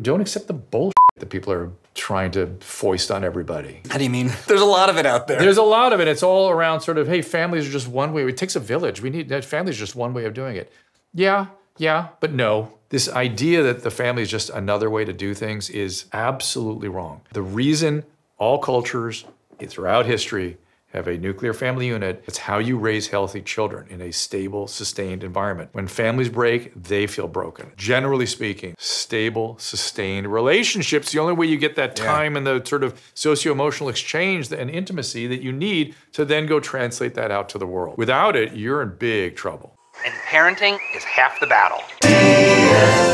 Don't accept the bullshit that people are trying to foist on everybody. How do you mean? There's a lot of it out there. There's a lot of it. It's all around sort of, hey, families are just one way. It takes a village. We need that families just one way of doing it. Yeah, yeah, but no. This idea that the family is just another way to do things is absolutely wrong. The reason all cultures throughout history have a nuclear family unit. It's how you raise healthy children in a stable, sustained environment. When families break, they feel broken. Generally speaking, stable, sustained relationships, the only way you get that time yeah. and the sort of socio-emotional exchange and intimacy that you need to then go translate that out to the world. Without it, you're in big trouble. And parenting is half the battle. DNA.